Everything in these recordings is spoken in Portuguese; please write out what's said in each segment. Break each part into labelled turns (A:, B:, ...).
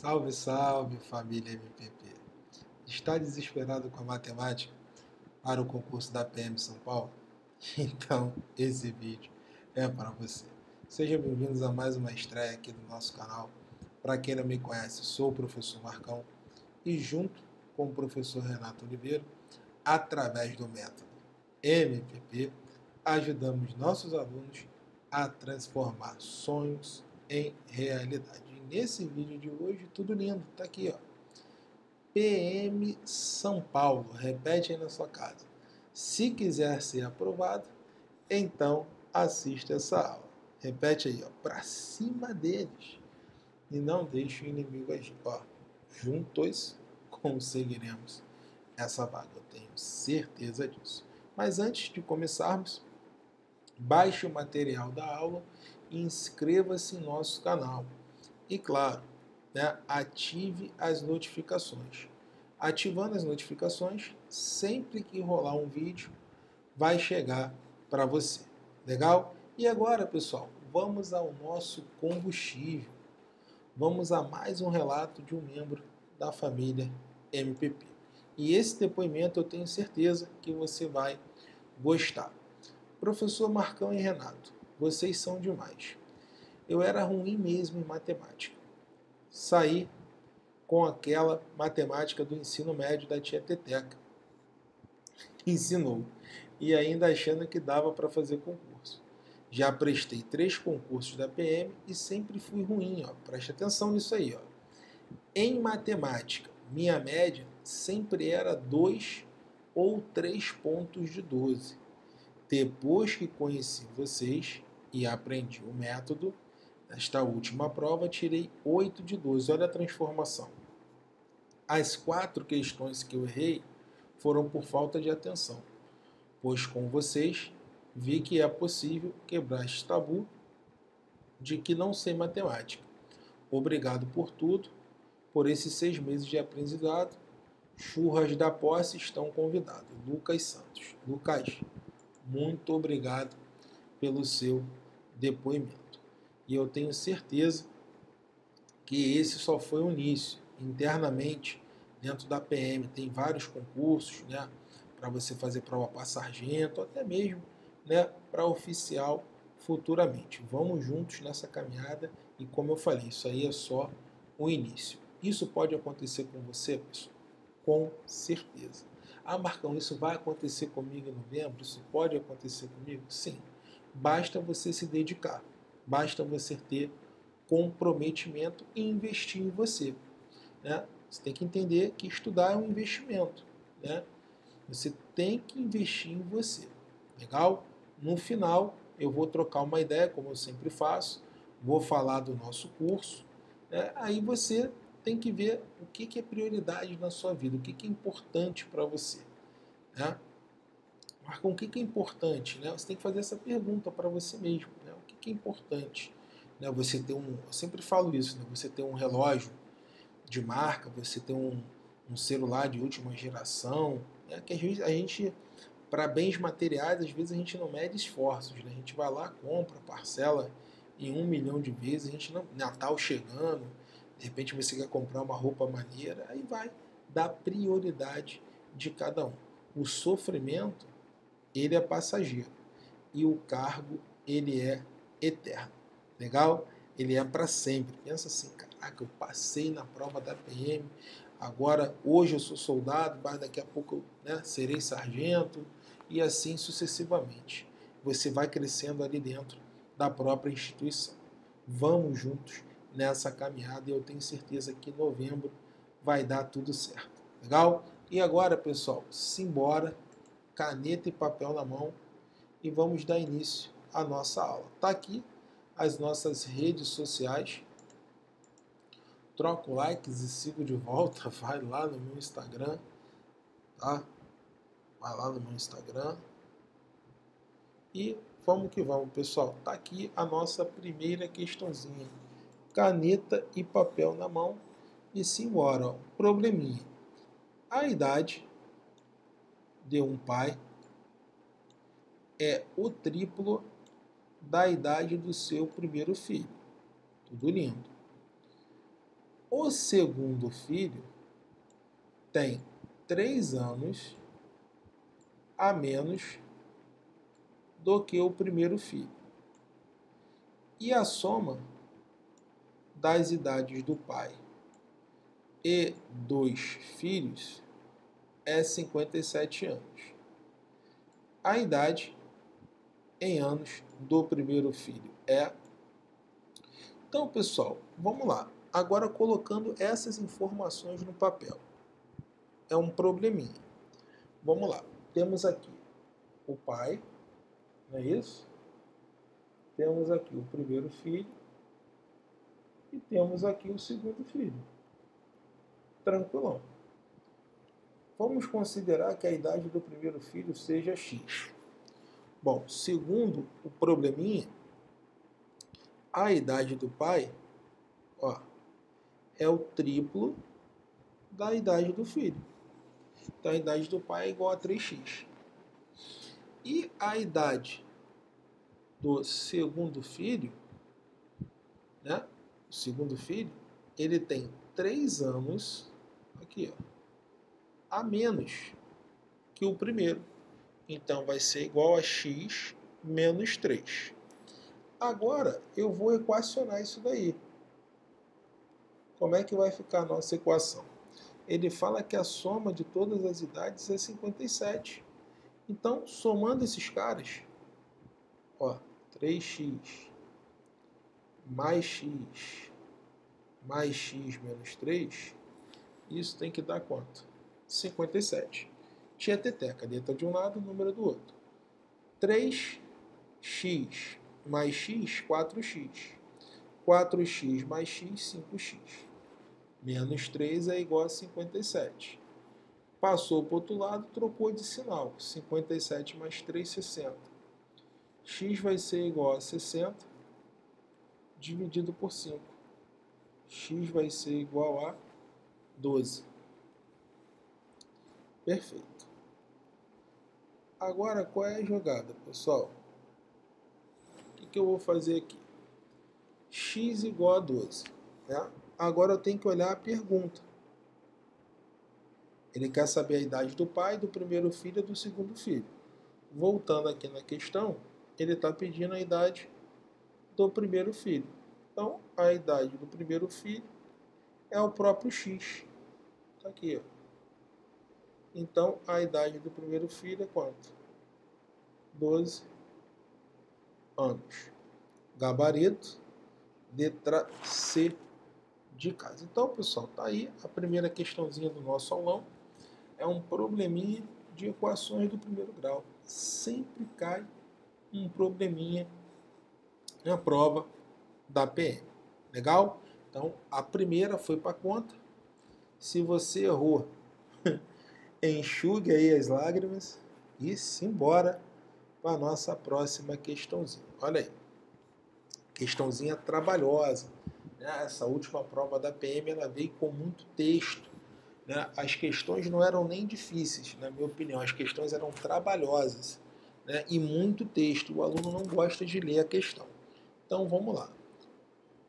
A: Salve, salve família MPP! Está desesperado com a matemática para o concurso da PM São Paulo? Então, esse vídeo é para você. Sejam bem-vindos a mais uma estreia aqui do nosso canal. Para quem não me conhece, sou o professor Marcão e junto com o professor Renato Oliveira, através do método MPP, ajudamos nossos alunos a transformar sonhos em realidade nesse vídeo de hoje, tudo lindo, tá aqui, ó. PM São Paulo, repete aí na sua casa. Se quiser ser aprovado, então assista essa aula. Repete aí, ó, para cima deles. E não deixe o inimigo agir. Ó, juntos conseguiremos essa vaga, eu tenho certeza disso. Mas antes de começarmos, baixe o material da aula e inscreva-se em nosso canal. E claro, né, ative as notificações. Ativando as notificações, sempre que rolar um vídeo, vai chegar para você. Legal? E agora, pessoal, vamos ao nosso combustível. Vamos a mais um relato de um membro da família MPP. E esse depoimento eu tenho certeza que você vai gostar. Professor Marcão e Renato, vocês são demais eu era ruim mesmo em matemática. Saí com aquela matemática do ensino médio da tia Teteca. Ensinou. E ainda achando que dava para fazer concurso. Já prestei três concursos da PM e sempre fui ruim, ó. Preste atenção nisso aí, ó. Em matemática, minha média sempre era 2 ou 3 pontos de 12. Depois que conheci vocês e aprendi o método, Nesta última prova, tirei 8 de 12. Olha a transformação. As quatro questões que eu errei foram por falta de atenção, pois com vocês vi que é possível quebrar este tabu de que não sei matemática. Obrigado por tudo, por esses seis meses de aprendizado. Churras da posse estão convidados. Lucas Santos. Lucas, muito obrigado pelo seu depoimento. E eu tenho certeza que esse só foi o início. Internamente, dentro da PM, tem vários concursos, né? Para você fazer prova para sargento, até mesmo né, para oficial futuramente. Vamos juntos nessa caminhada e, como eu falei, isso aí é só o início. Isso pode acontecer com você, pessoal? Com certeza. Ah, Marcão, isso vai acontecer comigo em novembro? Isso pode acontecer comigo? Sim. Basta você se dedicar. Basta você ter comprometimento e investir em você. Né? Você tem que entender que estudar é um investimento. Né? Você tem que investir em você. Legal? No final, eu vou trocar uma ideia, como eu sempre faço, vou falar do nosso curso. Né? Aí você tem que ver o que, que é prioridade na sua vida, o que, que é importante para você. Né? Marcão, o que, que é importante? Né? Você tem que fazer essa pergunta para você mesmo que é importante. Né? Você ter um, eu sempre falo isso, né? você ter um relógio de marca, você ter um, um celular de última geração, né? que às vezes a gente, para bens materiais, às vezes a gente não mede esforços, né? a gente vai lá, compra, parcela em um milhão de vezes, a gente não, Natal chegando, de repente você quer comprar uma roupa maneira, aí vai dar prioridade de cada um. O sofrimento, ele é passageiro e o cargo, ele é eterno. Legal? Ele é para sempre. Pensa assim, caraca, eu passei na prova da PM, agora hoje eu sou soldado, mas daqui a pouco eu né, serei sargento, e assim sucessivamente. Você vai crescendo ali dentro da própria instituição. Vamos juntos nessa caminhada e eu tenho certeza que em novembro vai dar tudo certo. Legal? E agora, pessoal, simbora, caneta e papel na mão e vamos dar início a nossa aula. Está aqui as nossas redes sociais. Troco likes e sigo de volta. Vai lá no meu Instagram, tá? Vai lá no meu Instagram. E vamos que vamos, pessoal. Tá aqui a nossa primeira questãozinha. Caneta e papel na mão e simbora. Ó. Probleminha. A idade de um pai é o triplo da idade do seu primeiro filho. Tudo lindo. O segundo filho tem três anos a menos do que o primeiro filho. E a soma das idades do pai e dos filhos é 57 anos. A idade em anos do primeiro filho é. Então, pessoal, vamos lá. Agora colocando essas informações no papel. É um probleminha. Vamos lá. Temos aqui o pai, não é isso? Temos aqui o primeiro filho e temos aqui o segundo filho. Tranquilão. Vamos considerar que a idade do primeiro filho seja X. Bom, segundo o probleminha, a idade do pai ó, é o triplo da idade do filho. Então a idade do pai é igual a 3x. E a idade do segundo filho, né? O segundo filho, ele tem 3 anos aqui, ó, a menos que o primeiro. Então vai ser igual a x menos 3. Agora eu vou equacionar isso daí. Como é que vai ficar a nossa equação? Ele fala que a soma de todas as idades é 57. Então, somando esses caras, ó, 3x mais x mais x menos 3, isso tem que dar quanto? 57. Tieteteca, letra de um lado, número do outro. 3x mais x, 4x. 4x mais x, 5x. Menos 3 é igual a 57. Passou para o outro lado, trocou de sinal. 57 mais 3, 60. x vai ser igual a 60 dividido por 5. x vai ser igual a 12. Perfeito. Agora, qual é a jogada, pessoal? O que, que eu vou fazer aqui? x igual a 12. Né? Agora eu tenho que olhar a pergunta. Ele quer saber a idade do pai, do primeiro filho e do segundo filho. Voltando aqui na questão, ele está pedindo a idade do primeiro filho. Então, a idade do primeiro filho é o próprio x. Está aqui, ó. Então, a idade do primeiro filho é quanto? 12 anos. Gabarito, letra C de casa. Então, pessoal, tá aí a primeira questãozinha do nosso aulão. É um probleminha de equações do primeiro grau. Sempre cai um probleminha na prova da PM. Legal? Então, a primeira foi para conta. Se você errou, enxugue aí as lágrimas e simbora para a nossa próxima questãozinha. Olha aí. Questãozinha trabalhosa né? Essa última prova da PM ela veio com muito texto. Né? As questões não eram nem difíceis, na minha opinião, as questões eram trabalhosas né? e muito texto. O aluno não gosta de ler a questão. Então vamos lá.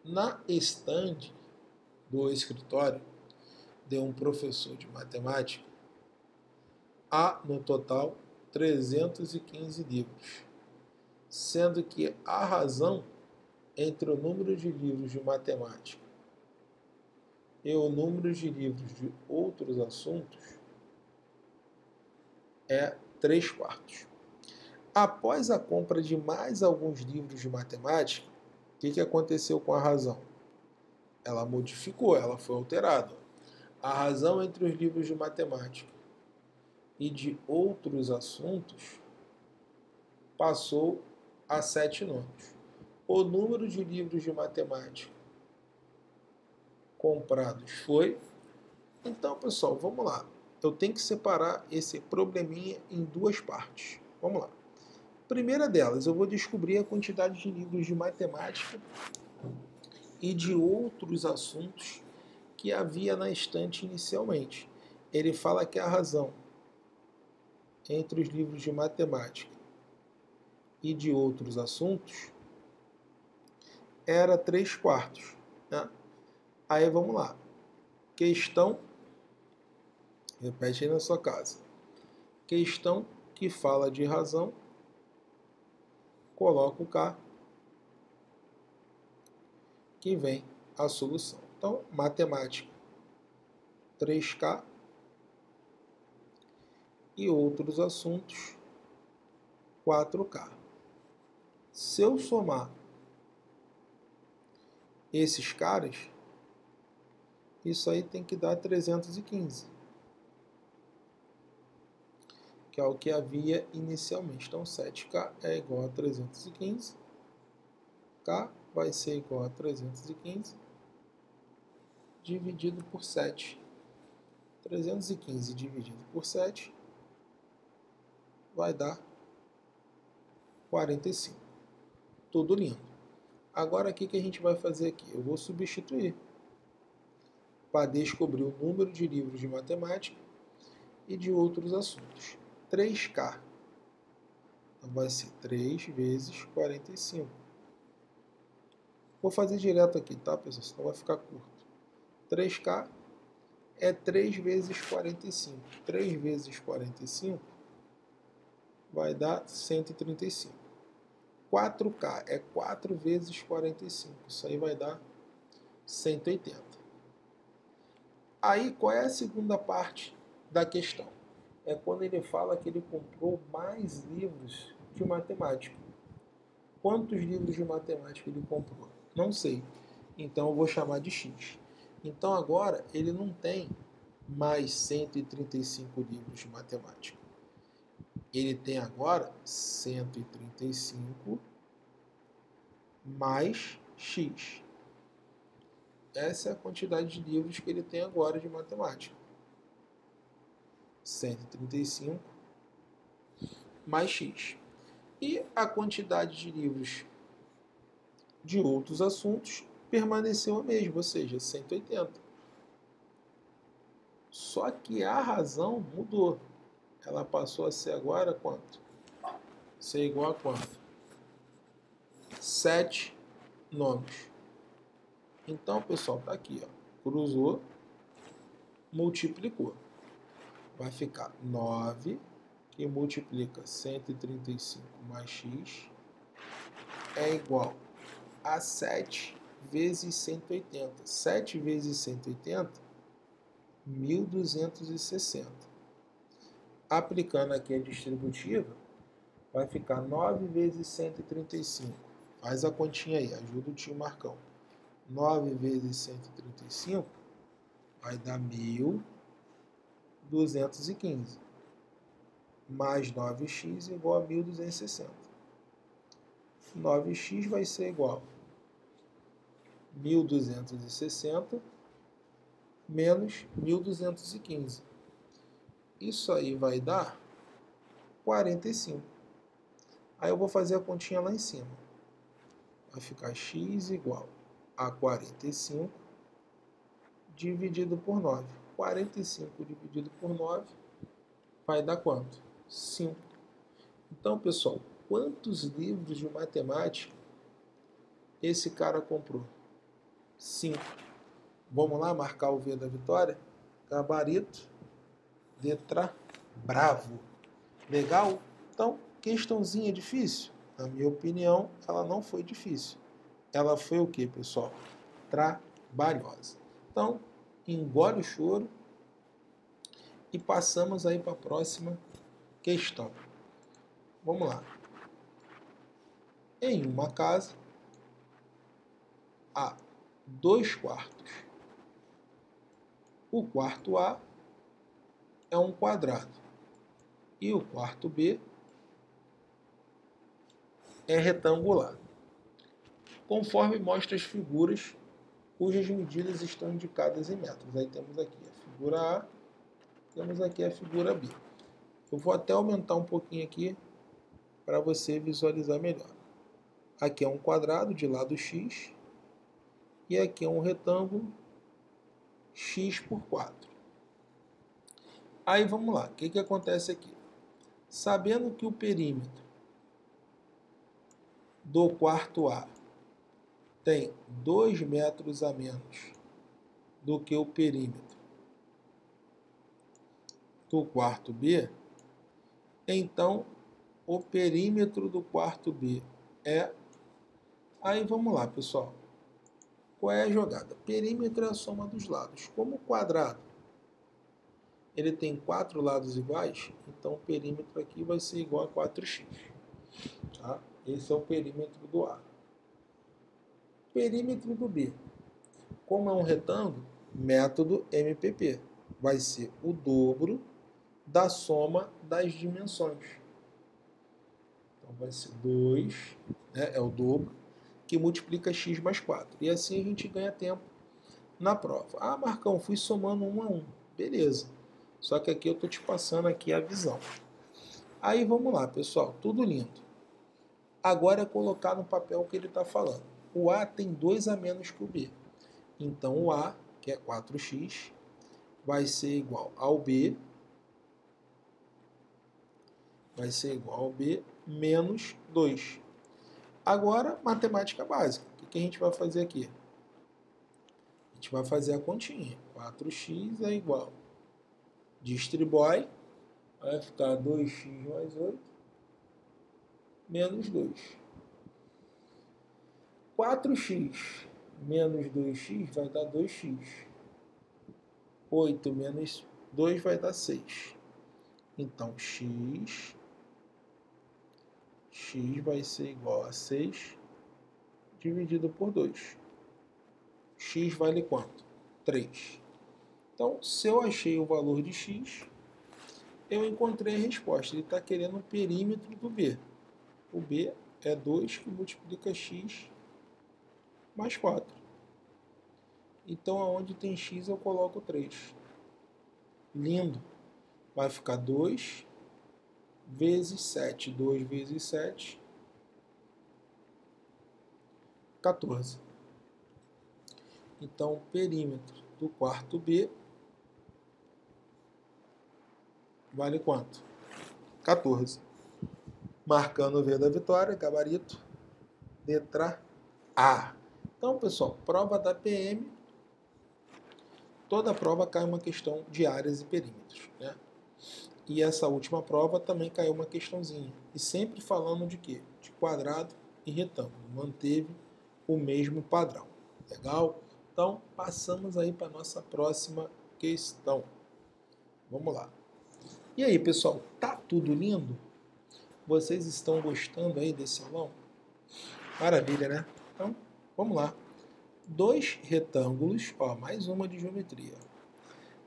A: Na estande do escritório de um professor de matemática, há no total 315 livros, sendo que a razão entre o número de livros de matemática e o número de livros de outros assuntos é 3 quartos. Após a compra de mais alguns livros de matemática, o que, que aconteceu com a razão? Ela modificou, ela foi alterada. A razão entre os livros de matemática e de outros assuntos passou a sete nomes o número de livros de matemática comprados foi. Então, pessoal, vamos lá. Eu tenho que separar esse probleminha em duas partes. Vamos lá. Primeira delas, eu vou descobrir a quantidade de livros de matemática e de outros assuntos que havia na estante inicialmente. Ele fala que a razão entre os livros de matemática e de outros assuntos era 3 quartos. Né? Aí vamos lá. questão, repete aí na sua casa, questão que fala de razão, coloca o K, que vem a solução. Então, matemática 3K e outros assuntos 4K. Se eu somar esses caras, isso aí tem que dar 315, que é o que havia inicialmente. Então, 7K é igual a 315, K vai ser igual a 315 dividido por 7. 315 dividido por 7 vai dar 45. Tudo lindo. Agora, o que, a gente vai fazer aqui? Eu vou substituir para descobrir o número de livros de matemática e de outros assuntos. 3K. Então, vai ser 3 vezes 45. Vou fazer direto aqui, tá, pessoal? Senão vai ficar curto. 3K é 3 vezes 45. 3 vezes 45 vai dar 135. 4K é 4 vezes 45. Isso aí vai dar 180. Aí, qual é a segunda parte da questão? É quando ele fala que ele comprou mais livros de matemática. Quantos livros de matemática ele comprou? Não sei. Então eu vou chamar de X. Então agora ele não tem mais 135 livros de matemática. Ele tem agora 135 mais X. Essa é a quantidade de livros que ele tem agora de matemática. 135 mais X. E a quantidade de livros de outros assuntos permaneceu a mesma, ou seja, 180. Só que a razão mudou. Ela passou a ser agora quanto? Ser igual a quanto? 7 nomes. Então, pessoal, tá aqui, ó. Cruzou, multiplicou. Vai ficar 9, que multiplica 135 mais x, é igual a 7 vezes 180. 7 vezes 180, 1260. Aplicando aqui a distributiva, vai ficar 9 vezes 135. Faz a continha aí, ajuda o tio Marcão. 9 vezes 135 vai dar 1215. Mais 9x igual a 1260. 9x vai ser igual 1260 menos 1215. Isso aí vai dar 45. Aí eu vou fazer a continha lá em cima. Vai ficar x igual a 45 dividido por 9. 45 dividido por 9 vai dar quanto? 5. Então, pessoal, quantos livros de matemática esse cara comprou? 5. Vamos lá marcar o V da vitória? Gabarito, letra bravo. Legal? Então, questãozinha difícil? Na minha opinião, ela não foi difícil. Ela foi o que, pessoal? Trabalhosa. Então, engole o choro e passamos aí para a próxima questão. Vamos lá. Em uma casa, há dois quartos. O quarto A é um quadrado e o quarto B é retangular, conforme mostra as figuras cujas medidas estão indicadas em metros. Aí temos aqui a figura A, temos aqui a figura B. Eu vou até aumentar um pouquinho aqui para você visualizar melhor. Aqui é um quadrado de lado x e aqui é um retângulo x por 4. Aí vamos lá, o que, que acontece aqui? Sabendo que o perímetro do quarto A tem 2 metros a menos do que o perímetro do quarto B, então o perímetro do quarto B é. Aí vamos lá, pessoal. Qual é a jogada? Perímetro é a soma dos lados. Como o quadrado ele tem quatro lados iguais, então o perímetro aqui vai ser igual a 4x. Tá? Esse é o perímetro do A. Perímetro do B. Como é um retângulo, método MPP. Vai ser o dobro da soma das dimensões. Então vai ser 2, né, é o dobro, que multiplica x mais 4. E assim a gente ganha tempo na prova. Ah, Marcão, fui somando um a um. Beleza. Só que aqui eu estou te passando aqui a visão. Aí vamos lá, pessoal. Tudo lindo. Agora é colocar no papel o que ele está falando. O A tem 2 a menos que o B. Então o A, que é 4x, vai ser igual ao B, vai ser igual ao B menos 2. Agora, matemática básica. O que a gente vai fazer aqui? A gente vai fazer a continha. 4x é igual. Distribui, vai ficar 2x mais 8 menos 2. 4x menos 2x vai dar 2x. 8 menos 2 vai dar 6. Então, x, x vai ser igual a 6 dividido por 2. x vale quanto? 3. Então, se eu achei o valor de x, eu encontrei a resposta. Ele está querendo o perímetro do B. O B é 2 que multiplica x mais 4. Então, aonde tem x, eu coloco 3. Lindo. Vai ficar 2 vezes 7. 2 vezes 7, 14. Então, o perímetro do quarto B vale quanto? 14 marcando o V da vitória, gabarito, letra A. Então, pessoal, prova da PM, toda prova cai uma questão de áreas e perímetros, né? E essa última prova também caiu uma questãozinha. E sempre falando de quê? De quadrado e retângulo. Manteve o mesmo padrão. Legal? Então, passamos aí para a nossa próxima questão. Vamos lá. E aí, pessoal, tá tudo lindo? Vocês estão gostando aí desse aulão? Maravilha, né? Então, vamos lá. Dois retângulos, ó, mais uma de geometria.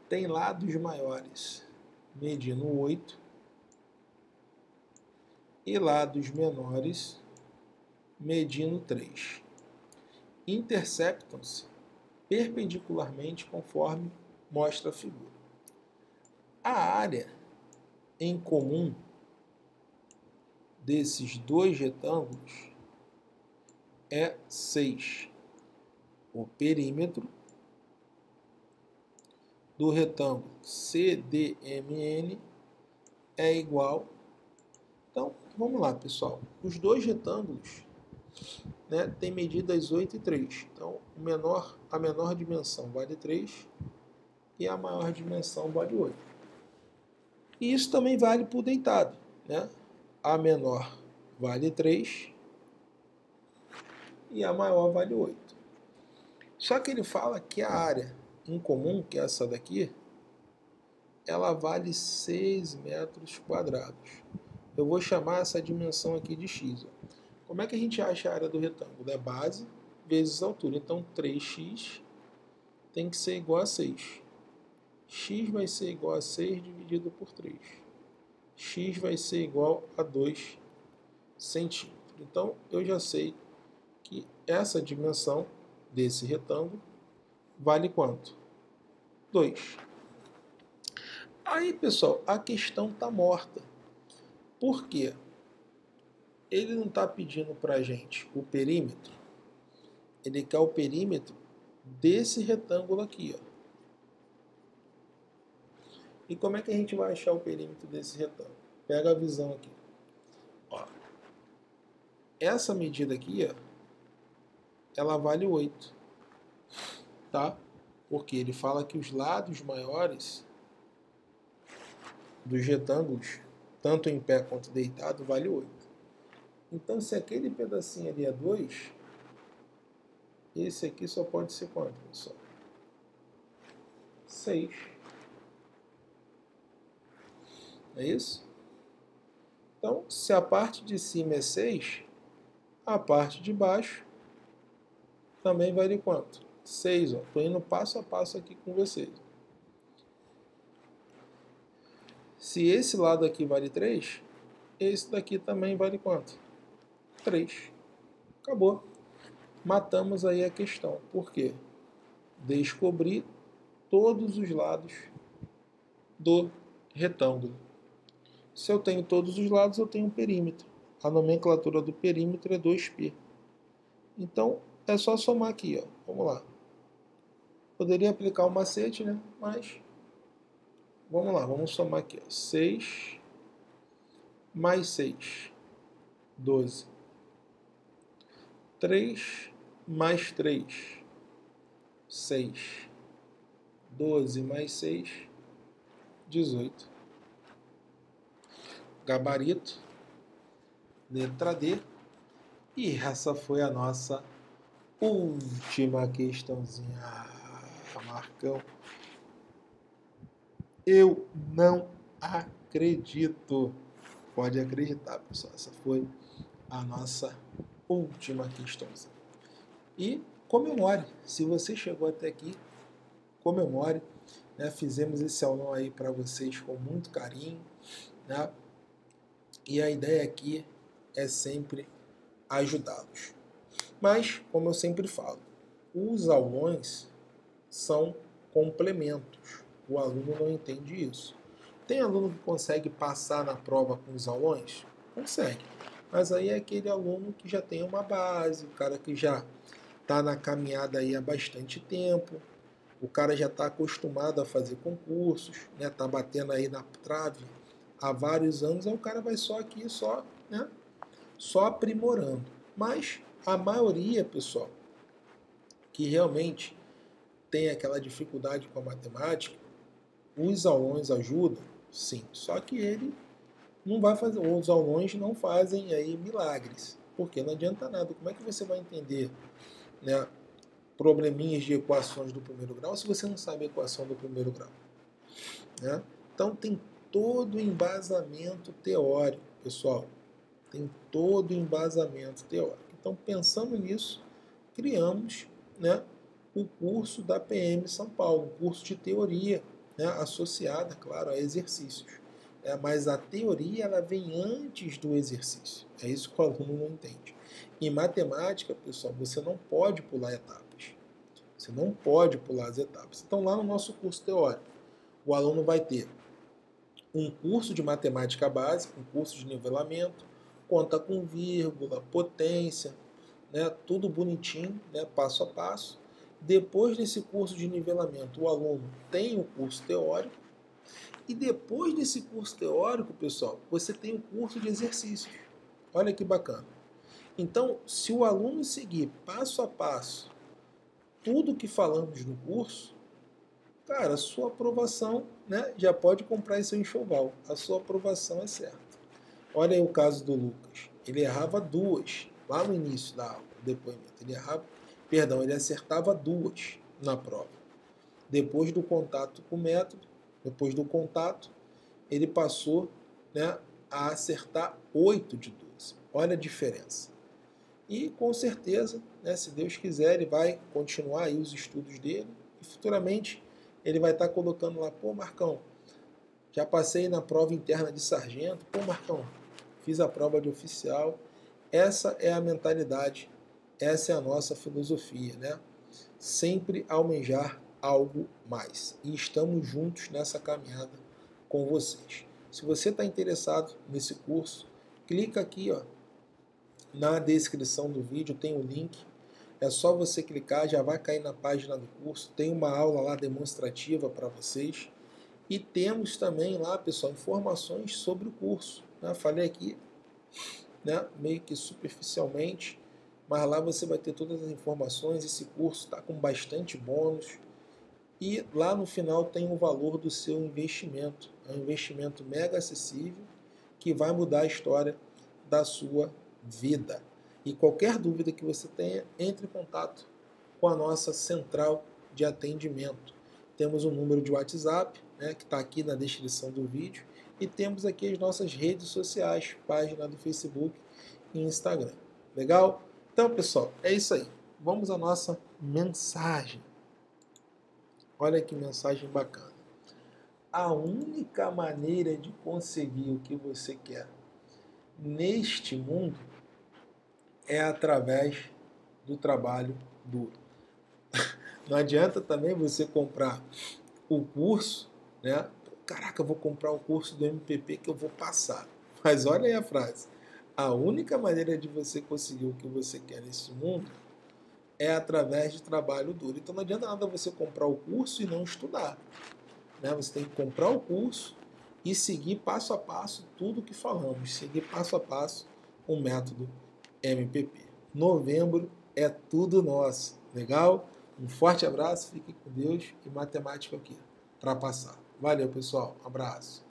A: Tem lados maiores, medindo 8, e lados menores, medindo 3. Interceptam-se perpendicularmente conforme mostra a figura. A área em comum desses dois retângulos é 6. O perímetro do retângulo CDMN é igual. Então, vamos lá, pessoal. Os dois retângulos né, têm medidas 8 e 3. Então, menor, a menor dimensão vale 3 e a maior dimensão vale 8. E isso também vale para o deitado. Né? a menor vale 3 e a maior vale 8. Só que ele fala que a área em comum, que é essa daqui, ela vale 6 metros quadrados. Eu vou chamar essa dimensão aqui de x. Como é que a gente acha a área do retângulo? É base vezes altura. Então 3x tem que ser igual a 6. X vai ser igual a 6 dividido por 3 x vai ser igual a 2 centímetros. Então, eu já sei que essa dimensão desse retângulo vale quanto? 2. Aí, pessoal, a questão está morta. Por quê? Ele não está pedindo para a gente o perímetro. Ele quer o perímetro desse retângulo aqui, ó. E como é que a gente vai achar o perímetro desse retângulo? Pega a visão aqui. Ó. Essa medida aqui, ó, ela vale 8. Tá? Porque ele fala que os lados maiores dos retângulos, tanto em pé quanto deitado, vale 8. Então, se aquele pedacinho ali é 2, esse aqui só pode ser quanto, pessoal? 6. É isso? Então, se a parte de cima é 6, a parte de baixo também vale quanto? 6. Estou indo passo a passo aqui com vocês. Se esse lado aqui vale 3, esse daqui também vale quanto? 3. Acabou. Matamos aí a questão. Por quê? Descobri todos os lados do retângulo. Se eu tenho todos os lados, eu tenho um perímetro. A nomenclatura do perímetro é 2π. Então, é só somar aqui, ó. Vamos lá. Poderia aplicar o um macete, né? Mas, vamos lá, vamos somar aqui, ó. 6 mais 6, 12. 3 mais 3, 6. 12 mais 6, 18. Gabarito, letra D. E essa foi a nossa última questãozinha. Ah, Marcão. Eu não acredito. Pode acreditar, pessoal. Essa foi a nossa última questãozinha. E comemore. Se você chegou até aqui, comemore. Né? Fizemos esse aulão aí para vocês com muito carinho. Né? E a ideia aqui é sempre ajudá-los. Mas, como eu sempre falo, os aulões são complementos. O aluno não entende isso. Tem aluno que consegue passar na prova com os aulões? Consegue. Mas aí é aquele aluno que já tem uma base, o cara que já está na caminhada aí há bastante tempo, o cara já está acostumado a fazer concursos, né? Tá batendo aí na trave há vários anos, aí o cara vai só aqui, só, né? Só aprimorando. Mas a maioria, pessoal, que realmente tem aquela dificuldade com a matemática, os aulões ajudam, sim. Só que ele não vai fazer, os aulões não fazem aí milagres, porque não adianta nada. Como é que você vai entender, né? probleminhas de equações do primeiro grau se você não sabe a equação do primeiro grau. Né? Então tem todo o embasamento teórico, pessoal. Tem todo o embasamento teórico. Então, pensando nisso, criamos né, o curso da PM São Paulo, um curso de teoria né, associada, claro, a exercícios. É, mas a teoria ela vem antes do exercício. É isso que o aluno não entende. Em matemática, pessoal, você não pode pular etapas. Você não pode pular as etapas. Então, lá no nosso curso teórico, o aluno vai ter um curso de matemática básica, um curso de nivelamento, conta com vírgula, potência, né, tudo bonitinho, né, passo a passo. Depois desse curso de nivelamento, o aluno tem o curso teórico. E depois desse curso teórico, pessoal, você tem o curso de exercícios. Olha que bacana. Então, se o aluno seguir passo a passo tudo que falamos no curso, cara, sua aprovação, né, já pode comprar esse enxoval. A sua aprovação é certa. Olha aí o caso do Lucas. Ele errava duas lá no início da aula, depoimento. Ele errava, perdão, ele acertava duas na prova. Depois do contato com o método, depois do contato, ele passou né, a acertar 8 de 12. Olha a diferença. E com certeza, né, se Deus quiser, ele vai continuar aí os estudos dele e futuramente ele vai estar colocando lá, pô, Marcão, já passei na prova interna de sargento, pô, Marcão, fiz a prova de oficial. Essa é a mentalidade, essa é a nossa filosofia, né? Sempre almejar algo mais. E estamos juntos nessa caminhada com vocês. Se você está interessado nesse curso, clica aqui, ó, na descrição do vídeo tem o link. É só você clicar, já vai cair na página do curso. Tem uma aula lá demonstrativa para vocês. E temos também lá, pessoal, informações sobre o curso. Né? Falei aqui, né, meio que superficialmente, mas lá você vai ter todas as informações. Esse curso está com bastante bônus. E lá no final tem o valor do seu investimento. É um investimento mega acessível que vai mudar a história da sua vida. E qualquer dúvida que você tenha, entre em contato com a nossa central de atendimento. Temos um número de WhatsApp, né, que está aqui na descrição do vídeo, e temos aqui as nossas redes sociais, página do Facebook e Instagram. Legal? Então, pessoal, é isso aí. Vamos à nossa mensagem. Olha que mensagem bacana. A única maneira de conseguir o que você quer neste mundo é através do trabalho duro. Não adianta também você comprar o curso, né? Caraca, eu vou comprar o curso do MPP que eu vou passar. Mas olha aí a frase. A única maneira de você conseguir o que você quer nesse mundo é através de trabalho duro. Então não adianta nada você comprar o curso e não estudar. Né? Você tem que comprar o curso e seguir passo a passo tudo que falamos. Seguir passo a passo o método MPP. Novembro é tudo nosso. Legal? Um forte abraço, fique com Deus e matemática aqui para passar. Valeu, pessoal. Um abraço.